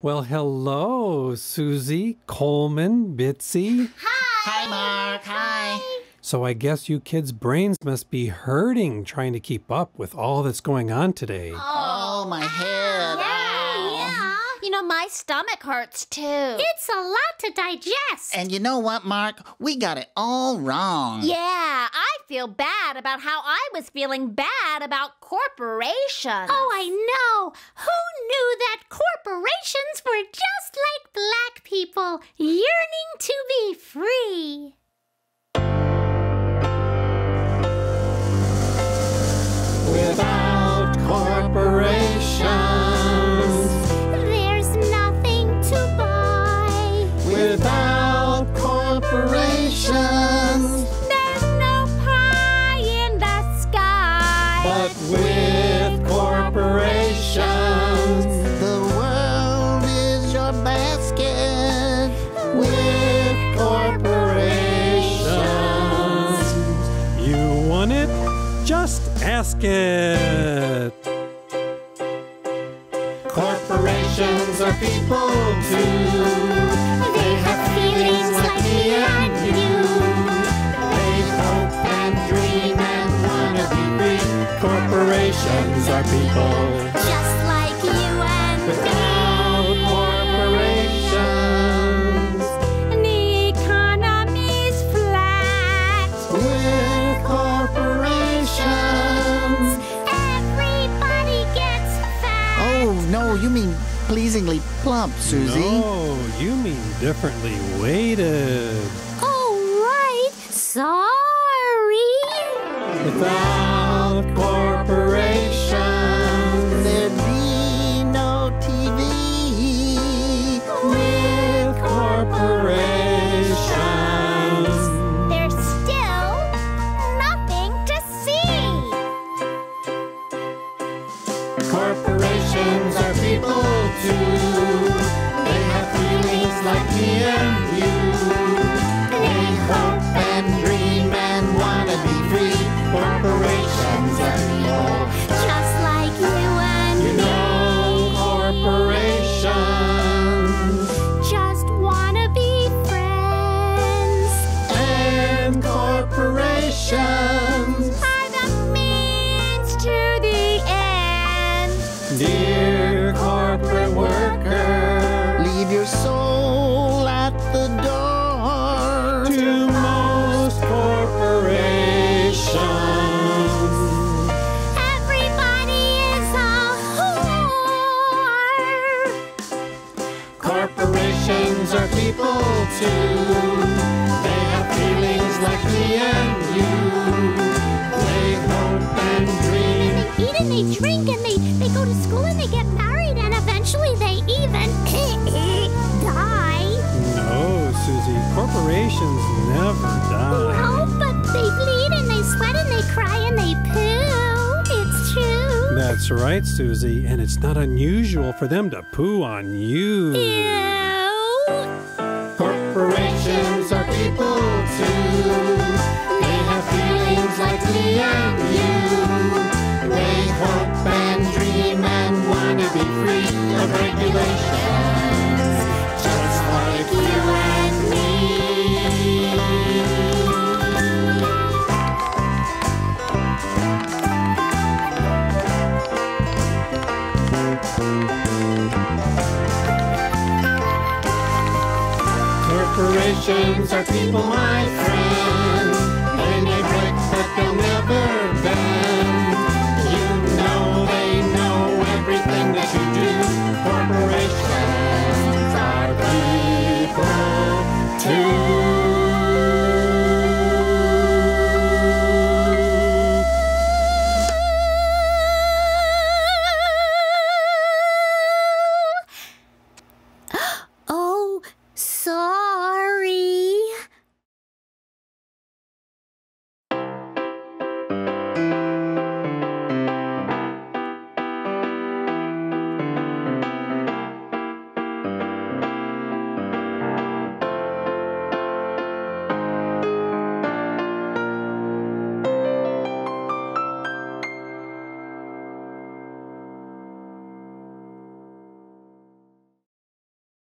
Well, hello, Susie, Coleman, Bitsy. Hi, Hi, Mark. Hi. So I guess you kids' brains must be hurting trying to keep up with all that's going on today. Oh, oh my ah, head. Ow. Oh. You know, my stomach hurts too. It's a lot to digest. And you know what, Mark? We got it all wrong. Yeah, I feel bad about how I was feeling bad about corporations. Oh, I know. Just ask it. Corporations are people too. They have feelings like me and you. They hope and dream and wanna be free. Corporations are people. Just like you and Without no, you mean pleasingly plump, Susie. No, you mean differently weighted. Oh, right. Sorry. Without corporations, There'd be no TV. with corporations. There's still nothing to see. Corporations are people too. They have feelings like me and Dear corporate worker, Leave your soul at the door. to most corporations. Everybody is a whore. Corporations are people too. And they drink and they, they go to school and they get married and eventually they even die. No, Susie, corporations never die. No, but they bleed and they sweat and they cry and they poo. It's true. That's right, Susie, and it's not unusual for them to poo on you. Ew. Corporations are people, my friend.